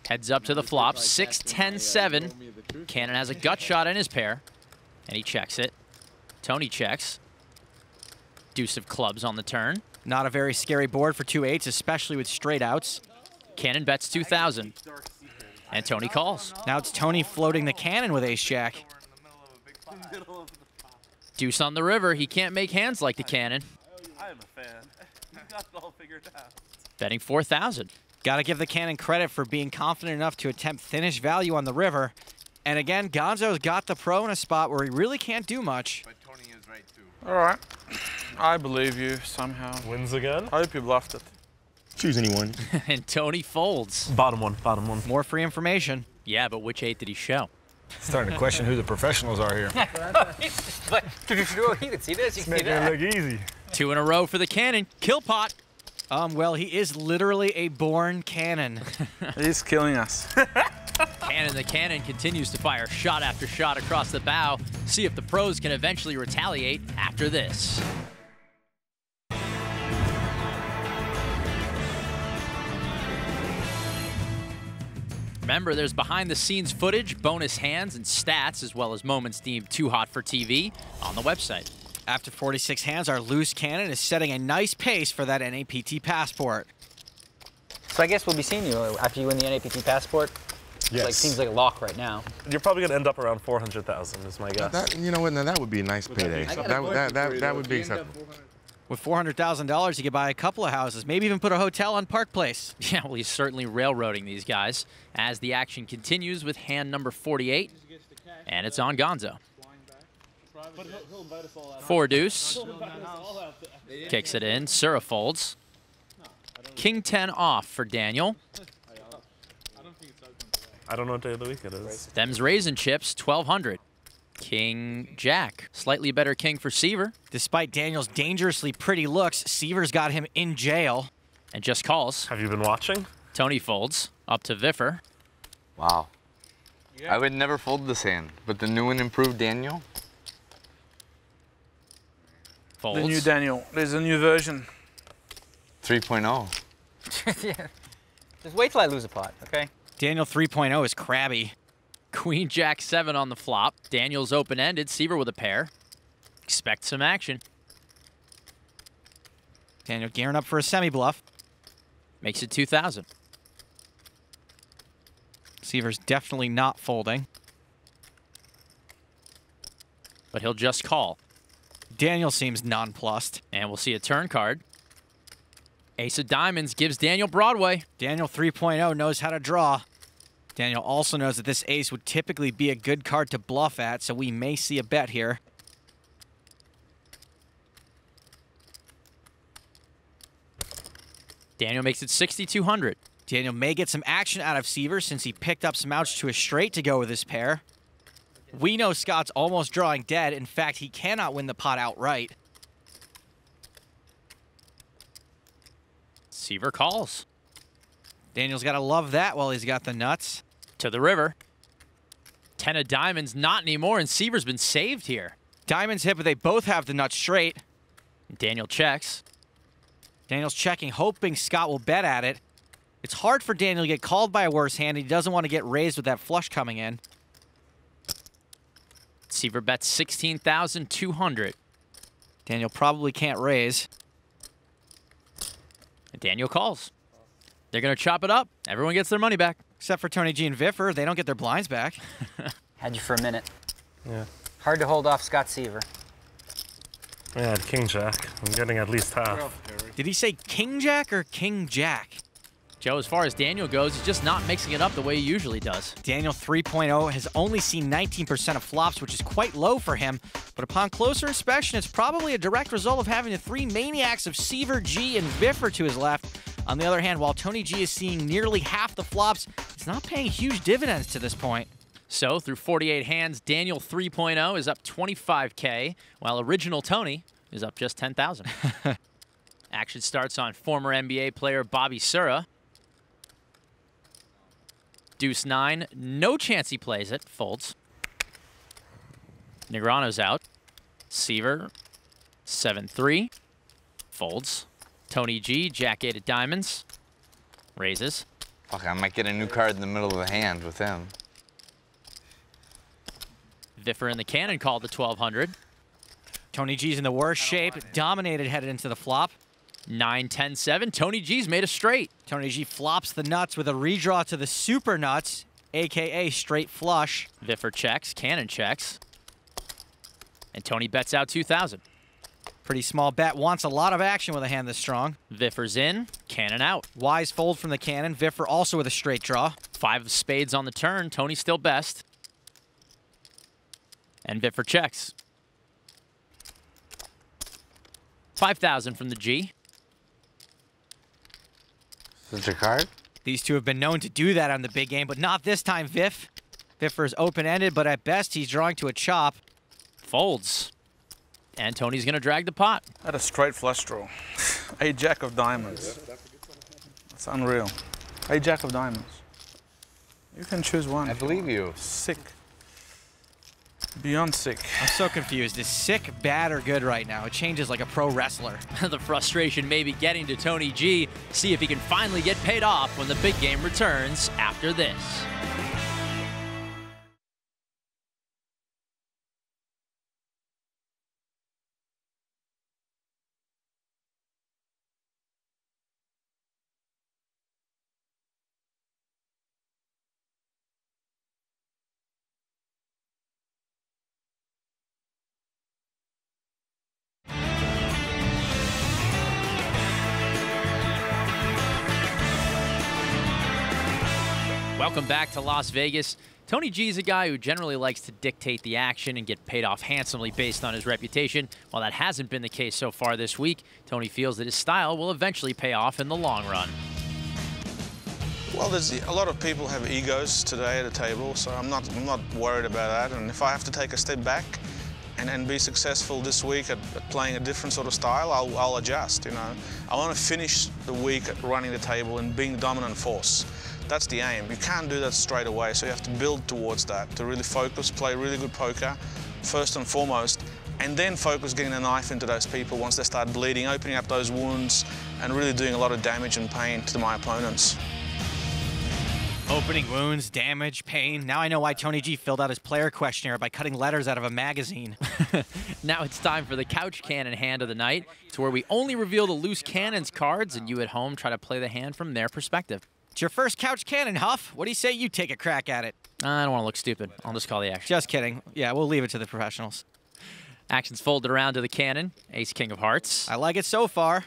Speaker 1: Heads up to the flop, 6, 10, 7. Cannon has a gut shot in his pair, and he checks it. Tony checks. Deuce of clubs on the turn.
Speaker 7: Not a very scary board for two eights, especially with straight outs.
Speaker 1: Cannon bets 2,000. And Tony calls.
Speaker 7: Now it's Tony floating the cannon with ace-jack.
Speaker 1: Deuce on the river. He can't make hands like the cannon.
Speaker 4: I am a fan. You got it all figured out.
Speaker 1: Betting 4,000.
Speaker 7: Got to give the cannon credit for being confident enough to attempt thinnish value on the river. And again, Gonzo's got the pro in a spot where he really can't do much.
Speaker 6: But Tony is right too.
Speaker 5: All right. I believe you somehow.
Speaker 4: Wins again.
Speaker 5: I hope you bluffed it.
Speaker 3: Choose anyone.
Speaker 1: and Tony folds.
Speaker 4: Bottom one, bottom one.
Speaker 7: More free information.
Speaker 1: Yeah, but which eight did he show?
Speaker 9: Starting to question who the professionals are here.
Speaker 2: but you can see this, you can see that.
Speaker 9: Making it look easy.
Speaker 1: Two in a row for the cannon. Kill pot.
Speaker 7: Um, well, he is literally a born cannon.
Speaker 5: He's killing us.
Speaker 1: Cannon the Cannon continues to fire shot after shot across the bow. See if the pros can eventually retaliate after this. Remember, there's behind the scenes footage, bonus hands, and stats, as well as moments deemed too hot for TV on the website.
Speaker 7: After 46 hands, our loose cannon is setting a nice pace for that NAPT passport.
Speaker 2: So I guess we'll be seeing you after you win the NAPT passport.
Speaker 4: Yes.
Speaker 2: Like seems like a lock right now.
Speaker 4: You're probably going to end up around 400,000 is my guess.
Speaker 3: That, you know what? Now that would be a nice payday.
Speaker 7: I got a
Speaker 3: That, would- that, that, that would be acceptable.
Speaker 7: With $400,000, you could buy a couple of houses, maybe even put a hotel on Park Place.
Speaker 1: Yeah, well, he's certainly railroading these guys as the action continues with hand number 48, and it's on Gonzo. Four deuce. Kicks it in. Sura folds. King 10 off for Daniel.
Speaker 4: I don't know what day of the week it is.
Speaker 1: Them's raisin chips, 1200. King Jack. Slightly better king for Seiver.
Speaker 7: Despite Daniel's dangerously pretty looks, Seiver's got him in jail.
Speaker 1: And just calls.
Speaker 4: Have you been watching?
Speaker 1: Tony folds. Up to Viffer.
Speaker 6: Wow. I would never fold this hand, but the new and improved Daniel.
Speaker 1: Folds.
Speaker 5: The new Daniel. There's a new version.
Speaker 6: 3.0.
Speaker 2: yeah. Just wait till I lose a pot, okay?
Speaker 7: Daniel 3.0 is crabby.
Speaker 1: Queen Jack 7 on the flop. Daniel's open-ended. Seiver with a pair. Expect some action.
Speaker 7: Daniel gearing up for a semi-bluff.
Speaker 1: Makes it 2,000.
Speaker 7: Seiver's definitely not folding.
Speaker 1: But he'll just call.
Speaker 7: Daniel seems nonplussed.
Speaker 1: And we'll see a turn card. Ace of Diamonds gives Daniel Broadway.
Speaker 7: Daniel 3.0 knows how to draw. Daniel also knows that this ace would typically be a good card to bluff at, so we may see a bet here.
Speaker 1: Daniel makes it 6,200.
Speaker 7: Daniel may get some action out of Seiver since he picked up some outs to a straight to go with his pair. We know Scott's almost drawing dead. In fact, he cannot win the pot outright.
Speaker 1: Seiver calls.
Speaker 7: Daniel's got to love that while he's got the nuts.
Speaker 1: To the river. Ten of diamonds, not anymore, and Seiver's been saved here.
Speaker 7: Diamonds hit, but they both have the nuts straight.
Speaker 1: Daniel checks.
Speaker 7: Daniel's checking, hoping Scott will bet at it. It's hard for Daniel to get called by a worse hand. He doesn't want to get raised with that flush coming in.
Speaker 1: Seiver bets 16,200.
Speaker 7: Daniel probably can't raise.
Speaker 1: And Daniel calls. They're going to chop it up. Everyone gets their money back.
Speaker 7: Except for Tony G and Viffer. They don't get their blinds back.
Speaker 2: Had you for a minute.
Speaker 4: Yeah.
Speaker 2: Hard to hold off Scott Seiver.
Speaker 4: Yeah, King Jack. I'm getting at least half.
Speaker 7: Did he say King Jack or King Jack?
Speaker 1: Joe, as far as Daniel goes, he's just not mixing it up the way he usually does.
Speaker 7: Daniel 3.0 has only seen 19% of flops, which is quite low for him. But upon closer inspection, it's probably a direct result of having the three maniacs of Seiver, G, and Viffer to his left. On the other hand, while Tony G is seeing nearly half the flops, it's not paying huge dividends to this point.
Speaker 1: So, through 48 hands, Daniel 3.0 is up 25K, while original Tony is up just 10,000. Action starts on former NBA player Bobby Sura. Deuce 9, no chance he plays it, folds. Negreanu's out. Seiver, 7-3, folds. Tony G, Jack 8 of diamonds, raises.
Speaker 6: Fuck, I might get a new card in the middle of the hand with him.
Speaker 1: Viffer in the cannon called the 1200.
Speaker 7: Tony G's in the worst shape, dominated headed into the flop.
Speaker 1: 9 10 7. Tony G's made a straight.
Speaker 7: Tony G flops the nuts with a redraw to the super nuts, aka straight flush.
Speaker 1: Viffer checks, cannon checks. And Tony bets out 2,000.
Speaker 7: Pretty small bet, wants a lot of action with a hand this strong.
Speaker 1: Viffer's in, cannon out.
Speaker 7: Wise fold from the cannon, Viffer also with a straight draw.
Speaker 1: Five of spades on the turn, Tony still best. And Viffer checks. 5,000 from the G.
Speaker 6: Such a card?
Speaker 7: These two have been known to do that on the big game, but not this time, Viff. Viffer is open-ended, but at best he's drawing to a chop.
Speaker 1: Folds. And Tony's going to drag the pot.
Speaker 5: Had a straight flush draw. a jack of diamonds. That's unreal. A jack of diamonds. You can choose one.
Speaker 6: I believe you.
Speaker 5: Sick. Beyond sick.
Speaker 7: I'm so confused. Is sick bad or good right now? It changes like a pro wrestler.
Speaker 1: the frustration may be getting to Tony G. See if he can finally get paid off when the big game returns after this. Welcome back to Las Vegas. Tony G is a guy who generally likes to dictate the action and get paid off handsomely based on his reputation. While that hasn't been the case so far this week, Tony feels that his style will eventually pay off in the long run.
Speaker 11: Well, there's a lot of people have egos today at a table, so I'm not, I'm not worried about that. And if I have to take a step back and, and be successful this week at, at playing a different sort of style, I'll, I'll adjust, you know. I want to finish the week running the table and being the dominant force. That's the aim. You can't do that straight away, so you have to build towards that, to really focus, play really good poker, first and foremost, and then focus getting a knife into those people once they start bleeding, opening up those wounds, and really doing a lot of damage and pain to my opponents.
Speaker 7: Opening wounds, damage, pain. Now I know why Tony G filled out his player questionnaire by cutting letters out of a magazine.
Speaker 1: now it's time for the couch cannon hand of the night. It's where we only reveal the loose cannons cards, and you at home try to play the hand from their perspective.
Speaker 7: It's your first couch cannon, Huff. What do you say you take a crack at it?
Speaker 1: I don't want to look stupid. I'll just call the action.
Speaker 7: Just kidding. Yeah, we'll leave it to the professionals.
Speaker 1: Action's folded around to the cannon. Ace, King of Hearts.
Speaker 7: I like it so far.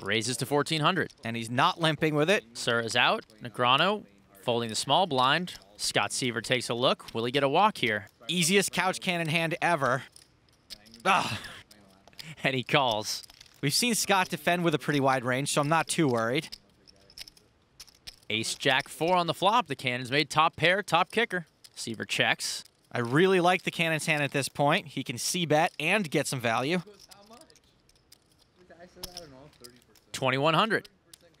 Speaker 1: Raises to 1400.
Speaker 7: And he's not limping with it.
Speaker 1: Sura's out. Negreanu folding the small blind. Scott Seiver takes a look. Will he get a walk here?
Speaker 7: Easiest couch cannon hand ever. Ah.
Speaker 1: and he calls.
Speaker 7: We've seen Scott defend with a pretty wide range, so I'm not too worried.
Speaker 1: Ace Jack 4 on the flop. The cannon's made top pair, top kicker. Seiver checks.
Speaker 7: I really like the cannon's hand at this point. He can see bet and get some value.
Speaker 1: 2100.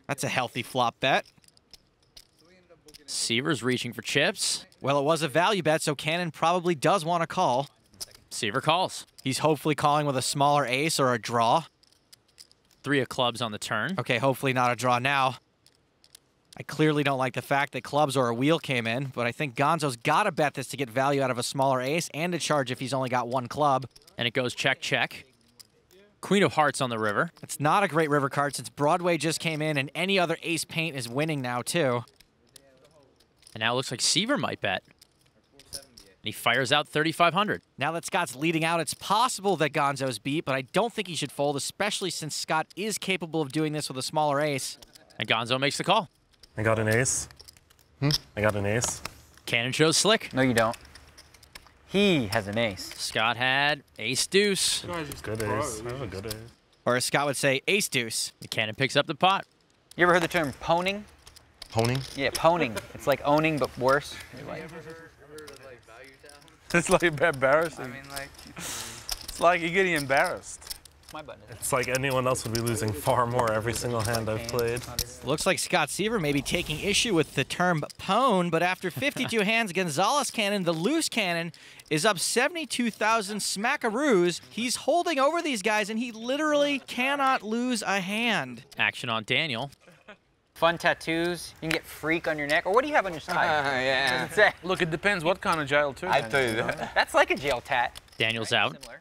Speaker 7: That's a healthy flop bet.
Speaker 1: Seiver's reaching for chips.
Speaker 7: Well, it was a value bet, so Cannon probably does want to call.
Speaker 1: Seiver calls.
Speaker 7: He's hopefully calling with a smaller ace or a draw.
Speaker 1: Three of clubs on the turn.
Speaker 7: Okay, hopefully not a draw now. I clearly don't like the fact that clubs or a wheel came in, but I think Gonzo's got to bet this to get value out of a smaller ace and to charge if he's only got one club.
Speaker 1: And it goes check, check. Queen of Hearts on the river.
Speaker 7: It's not a great river card since Broadway just came in and any other ace paint is winning now too.
Speaker 1: And now it looks like Seiver might bet. And he fires out 3,500.
Speaker 7: Now that Scott's leading out, it's possible that Gonzo's beat, but I don't think he should fold, especially since Scott is capable of doing this with a smaller ace.
Speaker 1: And Gonzo makes the call.
Speaker 4: I got an ace.
Speaker 3: Hmm?
Speaker 4: I got an ace.
Speaker 1: Cannon shows slick.
Speaker 2: No, you don't. He has an ace.
Speaker 1: Scott had ace deuce.
Speaker 4: Good ace. I have a good ace.
Speaker 7: Or as Scott would say, ace deuce.
Speaker 1: The cannon picks up the pot.
Speaker 2: You ever heard the term poning?
Speaker 3: Poning?
Speaker 2: Yeah, poning. it's like owning, but worse. Like,
Speaker 5: It's like embarrassing. I mean, like, it's like you're getting embarrassed.
Speaker 2: My button.
Speaker 4: It's like anyone else would be losing far more every single hand I've played.
Speaker 7: Looks like Scott Seiver may be taking issue with the term pwn, but after 52 hands, Gonzalez Cannon, the loose cannon, is up 72,000 smackaroos. He's holding over these guys, and he literally cannot lose a hand.
Speaker 1: Action on Daniel.
Speaker 2: Fun tattoos. You can get freak on your neck. Or what do you have on your side?
Speaker 6: Uh, yeah.
Speaker 2: What does it say?
Speaker 5: Look, it depends what kind of jail too.
Speaker 6: I tell you that.
Speaker 2: That's like a jail tat.
Speaker 1: Daniel's out.
Speaker 2: Similar.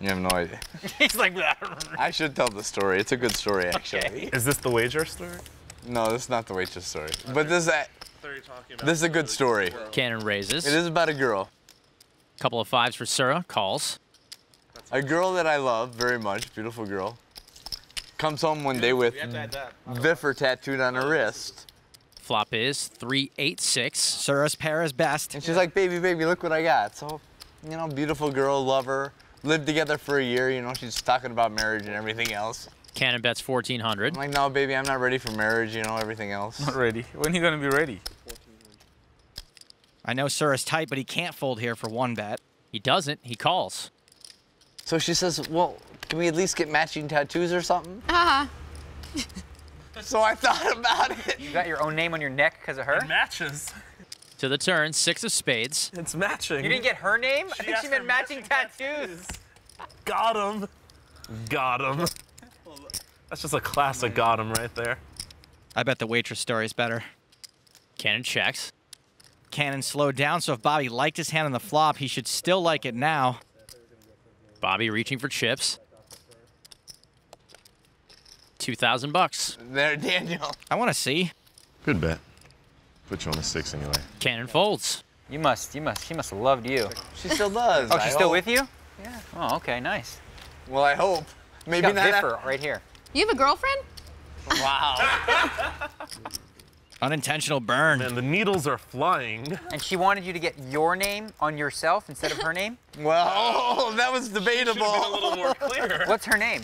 Speaker 6: You have no idea.
Speaker 2: He's like,
Speaker 6: I should tell the story. It's a good story, actually. Okay.
Speaker 4: Is this the wager story?
Speaker 6: No, this is not the waitress story. But this is a, this is a good story.
Speaker 1: Cannon raises.
Speaker 6: It is about a girl.
Speaker 1: Couple of fives for Sura. Calls.
Speaker 6: A girl that I love very much, beautiful girl, comes home one day with Viffer tattooed on her wrist.
Speaker 1: Flop is 386.
Speaker 7: Sura's pair is best.
Speaker 6: And she's like, baby, baby, look what I got. So, you know, beautiful girl, lover. her. Lived together for a year, you know, she's talking about marriage and everything else.
Speaker 1: Cannon bets 1400.
Speaker 6: I'm like, no, baby, I'm not ready for marriage, you know, everything else.
Speaker 5: Not ready. When are you gonna be ready?
Speaker 7: I know Sura's tight, but he can't fold here for one bet.
Speaker 1: He doesn't. He calls.
Speaker 6: So she says, well, can we at least get matching tattoos or something?
Speaker 8: Uh-huh.
Speaker 6: So I thought about it.
Speaker 2: You got your own name on your neck because of her?
Speaker 4: It matches.
Speaker 1: To the turn, six of spades.
Speaker 4: It's matching.
Speaker 2: You didn't get her name? I think she meant
Speaker 4: for
Speaker 2: matching tattoos.
Speaker 4: Got him. Got him. That's just a classic got him right there.
Speaker 7: I bet the waitress story is better.
Speaker 1: Cannon checks.
Speaker 7: Cannon slowed down, so if Bobby liked his hand on the flop, he should still like it now.
Speaker 1: Bobby reaching for chips. 2,000 bucks.
Speaker 6: There, Daniel.
Speaker 7: I want to see.
Speaker 3: Good bet. Put you on the six anyway.
Speaker 1: Cannon folds.
Speaker 2: You must, you must, she must have loved you.
Speaker 6: She still does.
Speaker 2: Oh,
Speaker 6: I
Speaker 2: she's still
Speaker 6: hope.
Speaker 2: with you? Yeah. Oh, okay, nice.
Speaker 6: Well, I hope. Maybe
Speaker 2: She's got
Speaker 6: not.
Speaker 2: Viffer right here.
Speaker 8: You have a girlfriend?
Speaker 2: Wow.
Speaker 7: Unintentional burn.
Speaker 4: And the needles are flying.
Speaker 2: and she wanted you to get your name on yourself instead of her name?
Speaker 6: Well, that was debatable.
Speaker 4: a little more clear.
Speaker 2: What's her name?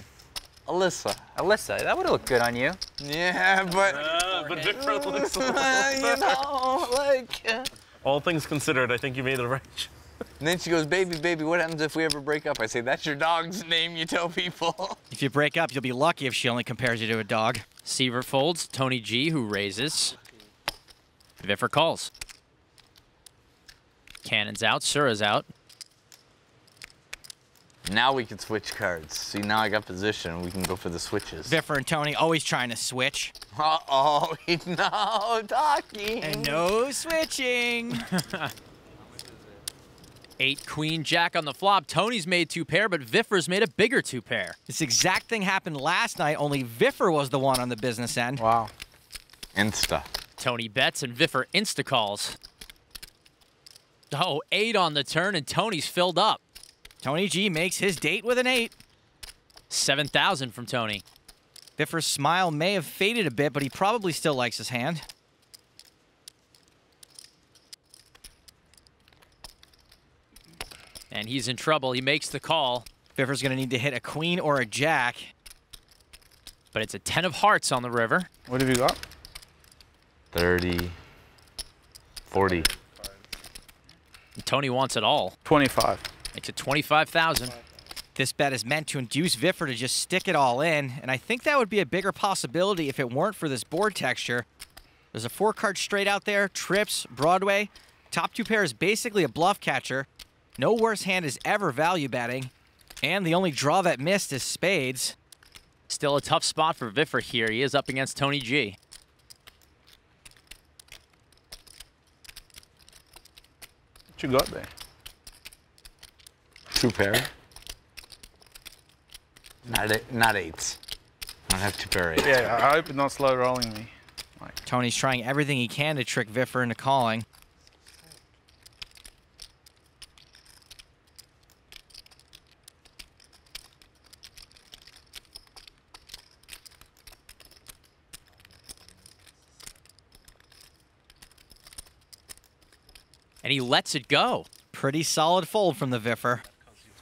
Speaker 6: Alyssa.
Speaker 2: Alyssa. That would have looked good on you.
Speaker 6: Yeah, but
Speaker 4: Uh, but Victor looks a little
Speaker 6: you know, like. uh,
Speaker 4: All things considered, I think you made the right choice.
Speaker 6: And then she goes, baby, baby, what happens if we ever break up? I say, that's your dog's name, you tell people.
Speaker 7: If you break up, you'll be lucky if she only compares you to a dog.
Speaker 1: Seiver folds. Tony G, who raises. Viffer calls. Cannon's out. Sura's out.
Speaker 6: Now we can switch cards. See, now I got position. We can go for the switches.
Speaker 7: Viffer and Tony always trying to switch.
Speaker 6: Uh-oh, no talking.
Speaker 7: And no switching.
Speaker 1: Eight queen jack on the flop. Tony's made two pair, but Viffer's made a bigger two pair.
Speaker 7: this exact thing happened last night, only Viffer was the one on the business end.
Speaker 5: Wow.
Speaker 6: Insta.
Speaker 1: Tony bets and Viffer insta calls. Oh, eight on the turn, and Tony's filled up.
Speaker 7: Tony G makes his date with an eight.
Speaker 1: 7,000 from Tony.
Speaker 7: Viffer's smile may have faded a bit, but he probably still likes his hand.
Speaker 1: And he's in trouble. He makes the call,
Speaker 7: Viffer's going to need to hit a queen or a jack.
Speaker 1: but it's a 10 of hearts on the river.
Speaker 5: What have you got?
Speaker 6: 30. 40.
Speaker 1: Tony wants it all.
Speaker 5: 25.
Speaker 1: Makes it 25,000.
Speaker 7: This bet is meant to induce Viffer to just stick it all in, and I think that would be a bigger possibility if it weren't for this board texture. There's a four card straight out there, trips, Broadway. Top two pair is basically a bluff catcher. No worse hand is ever value betting. And the only draw that missed is spades.
Speaker 1: Still a tough spot for Viffer here. He is up against Tony G.
Speaker 5: What you got there?
Speaker 6: Two pair. Not, eight, not eights. I don't have two pair eights.
Speaker 5: Yeah, I hope it's not slow rolling me.
Speaker 7: Tony's trying everything he can to trick Viffer into calling.
Speaker 1: And he lets it go.
Speaker 7: Pretty solid fold from the Viffer.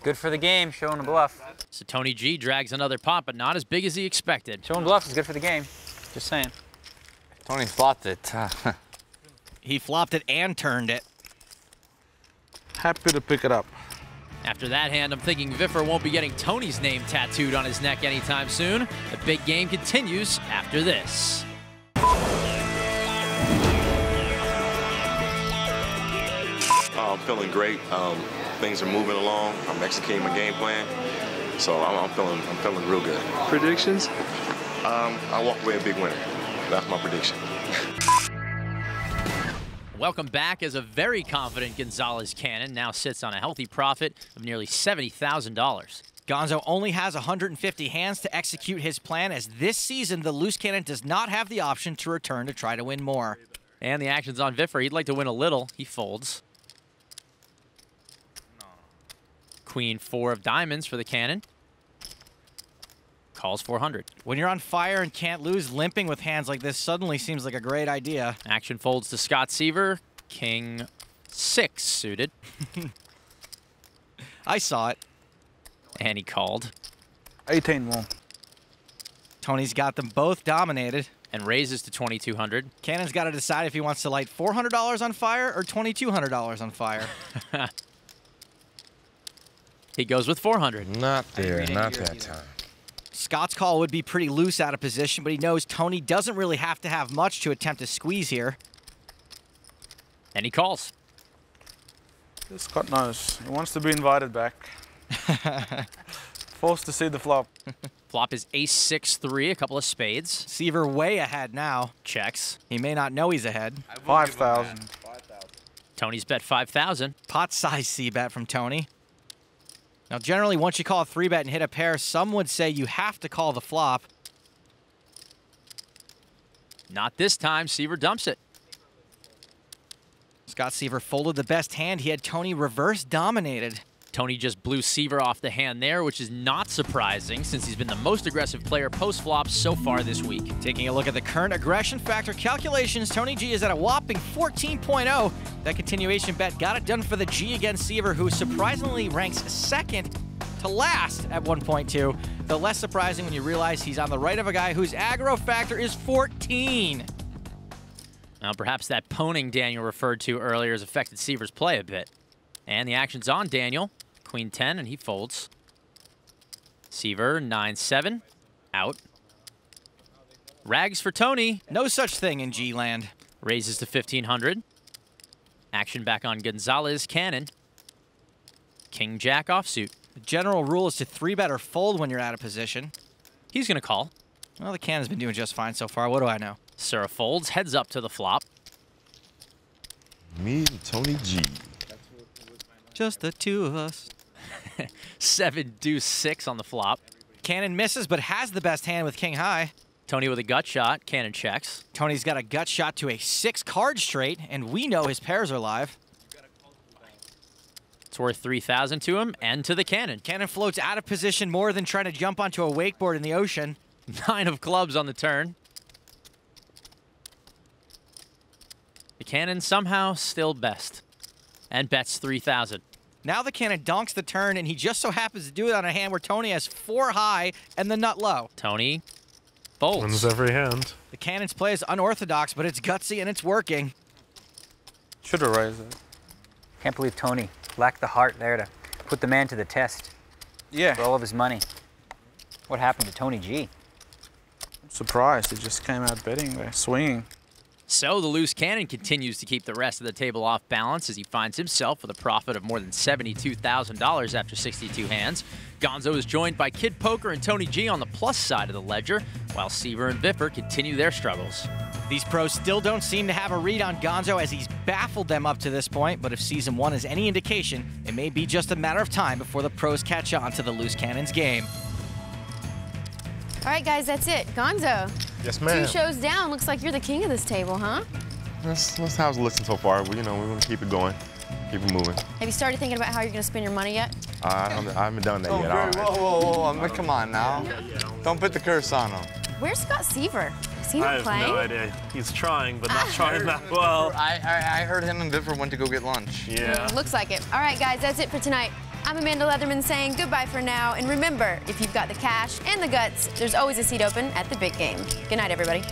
Speaker 2: Good for the game, showing a bluff.
Speaker 1: So Tony G drags another pot, but not as big as he expected.
Speaker 2: Showing bluff is good for the game. Just saying.
Speaker 6: Tony flopped it.
Speaker 7: He flopped it and turned it.
Speaker 5: Happy to pick it up.
Speaker 1: After that hand, I'm thinking Viffer won't be getting Tony's name tattooed on his neck anytime soon. The big game continues after this.
Speaker 3: Uh, I'm feeling great. Um, things are moving along. I'm executing my game plan. So I'm, I'm feeling I'm feeling real good.
Speaker 12: Predictions?
Speaker 3: Um, I walk away a big winner. That's my prediction.
Speaker 1: Welcome back as a very confident Gonzalez Cannon now sits on a healthy profit of nearly $70,000.
Speaker 7: Gonzo only has 150 hands to execute his plan as this season the loose cannon does not have the option to return to try to win more.
Speaker 1: And the action's on Viffer. He'd like to win a little. He folds. Queen four of diamonds for the cannon. Calls 400.
Speaker 7: When you're on fire and can't lose, limping with hands like this suddenly seems like a great idea.
Speaker 1: Action folds to Scott Seiver. King six suited.
Speaker 7: I saw it.
Speaker 1: And he called.
Speaker 5: 18 more.
Speaker 7: Tony's got them both dominated.
Speaker 1: And raises to 2200
Speaker 7: Cannon's got to decide if he wants to light $400 on fire or $2,200 on fire.
Speaker 1: He goes with 400
Speaker 10: Not there, not that time.
Speaker 7: Scott's call would be pretty loose out of position, but he knows Tony doesn't really have to have much to attempt to squeeze here.
Speaker 1: And he calls.
Speaker 5: Scott knows. He wants to be invited back. Forced to see the flop.
Speaker 1: Flop is ace six three, a couple of spades.
Speaker 7: Seiver way ahead now.
Speaker 1: Checks.
Speaker 7: He may not know he's ahead.
Speaker 5: 5,000.
Speaker 1: Tony's bet 5,000.
Speaker 7: Pot size C bet from Tony. Now, generally, once you call a three bet and hit a pair, some would say you have to call the flop.
Speaker 1: Not this time. Seiver dumps it.
Speaker 7: Scott Seiver folded the best hand. He had Tony reverse dominated.
Speaker 1: Tony just blew Seiver off the hand there, which is not surprising since he's been the most aggressive player post-flop so far this week.
Speaker 7: Taking a look at the current aggression factor calculations, Tony G is at a whopping 14.0. That continuation bet got it done for the G against Seiver, who surprisingly ranks second to last at 1.2. The less surprising when you realize he's on the right of a guy whose aggro factor is 14.
Speaker 1: Now, perhaps that poning Daniel referred to earlier has affected Seiver's play a bit. And the action's on Daniel. Queen 10, and he folds. Seiver, 9-7, out. Rags for Tony.
Speaker 7: No such thing in G-land.
Speaker 1: Raises to 1,500. Action back on Gonzalez, Cannon. King-Jack offsuit.
Speaker 7: The general rule is to three-bet or fold when you're out of position.
Speaker 1: He's going to call.
Speaker 7: Well, the Cannon's been doing just fine so far. What do I know?
Speaker 1: Sura folds, heads up to the flop.
Speaker 3: Me and Tony G.
Speaker 7: Just the two of us.
Speaker 1: Seven deuce six on the flop.
Speaker 7: Cannon misses, but has the best hand with king high.
Speaker 1: Tony with a gut shot. Cannon checks.
Speaker 7: Tony's got a gut shot to a six card straight, and we know his pairs are live.
Speaker 1: It's worth 3,000 to him and to the cannon.
Speaker 7: Cannon floats out of position more than trying to jump onto a wakeboard in the ocean.
Speaker 1: Nine of clubs on the turn. The cannon somehow still best and bets 3,000.
Speaker 7: Now the cannon donks the turn, and he just so happens to do it on a hand where Tony has four high and the nut low.
Speaker 1: Tony folds.
Speaker 4: Wins every hand.
Speaker 7: The cannon's play is unorthodox, but it's gutsy and it's working.
Speaker 5: Should have raised it.
Speaker 2: Can't believe Tony lacked the heart there to put the man to the test.
Speaker 5: Yeah.
Speaker 2: For all of his money. What happened to Tony G?
Speaker 5: I'm surprised. He just came out betting there, swinging.
Speaker 1: So the loose cannon continues to keep the rest of the table off balance as he finds himself with a profit of more than $72,000 after 62 hands. Gonzo is joined by Kid Poker and Tony G on the plus side of the ledger, while Seiver and Viffer continue their struggles.
Speaker 7: These pros still don't seem to have a read on Gonzo as he's baffled them up to this point, but if season one is any indication, it may be just a matter of time before the pros catch on to the loose cannon's game.
Speaker 8: All right, guys, that's it. Gonzo.
Speaker 3: Yes,
Speaker 8: Two shows down. Looks like you're the king of this table, huh?
Speaker 3: That's, that's how it's looking so far. But, you know, we want to keep it going, keep it moving.
Speaker 8: Have you started thinking about how you're going to spend your money yet?
Speaker 3: Uh, I, haven't, I haven't done that
Speaker 6: Oh,
Speaker 3: yet.
Speaker 6: very,
Speaker 3: all right.
Speaker 6: whoa, whoa, whoa, I mean, come on now. Don't put the curse on him.
Speaker 8: Where's Scott Seiver? Is he not
Speaker 4: I have
Speaker 8: playing?
Speaker 4: no idea. He's trying, but not trying that well.
Speaker 6: I, I, I heard him and Viffer went to go get lunch.
Speaker 4: Yeah.
Speaker 8: Mm, looks like it. All right, guys, that's it for tonight. I'm Amanda Leatherman saying goodbye for now. And remember, if you've got the cash and the guts, there's always a seat open at the big game. Good night, everybody.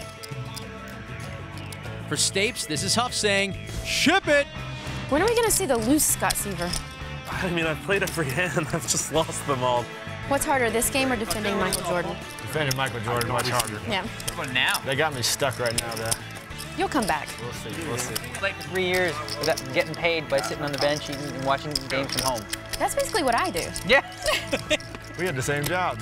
Speaker 1: For Stapes, this is Huff saying, ship it!
Speaker 8: When are we going to see the loose Scott Seiver?
Speaker 4: I mean, I've played every hand. I've just lost them all.
Speaker 8: What's harder, this game or defending Michael Jordan?
Speaker 9: Defending Michael Jordan much harder.
Speaker 8: Yeah.
Speaker 1: But now.
Speaker 9: They got me stuck right now, though.
Speaker 8: You'll come back.
Speaker 9: We'll see. We'll see.
Speaker 2: Played for three years without getting paid by sitting on the bench eating and watching games from home.
Speaker 8: That's basically what I do.
Speaker 2: Yeah.
Speaker 9: We had the same job.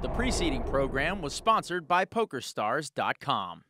Speaker 1: The preceding program was sponsored by PokerStars.com.